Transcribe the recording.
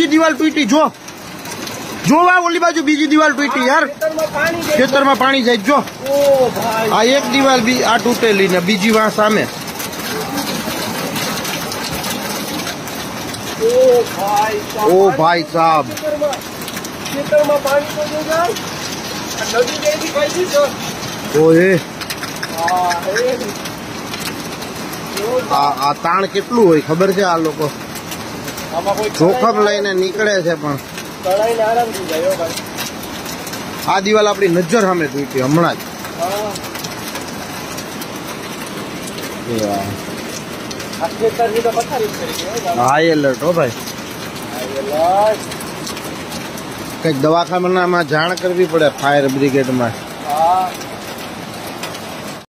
દિવાલ તૂટી જો જોવા ઓલી બાજુ બીજી દિવાલ તૂટી યાર ખેતરમાં પાણી જાય. ખેતરમાં પાણી જાય જો ઓ ભાઈ આ એક દિવાલ બી આ તૂટેલી ને બીજી વાં સામે ઓ ભાઈ ઓ ભાઈ સાહેબ ખેતરમાં ખેતરમાં પાણી તો જો જાય આ નદી જેવી પાછી જો ઓ એ હા એ આ આ તાણ કેટલું હોય ખબર છે આ લોકો આમાં કોઈ જોખમ લઈને નીકળે છે પણ તળાઈને આરામથી જાય હો ભાઈ આ દિવાલ આપણી નજર સામે તૂટી હમણાં હા જ આ ખેતરની તો પથારી જ કરી છે હો ગામ. હાઈ એલર્ટ હો ભાઈ આ એલા, કઈક દવાખાનામાં જાણ કરવી પડે ફાયર બ્રિગેડમાં હા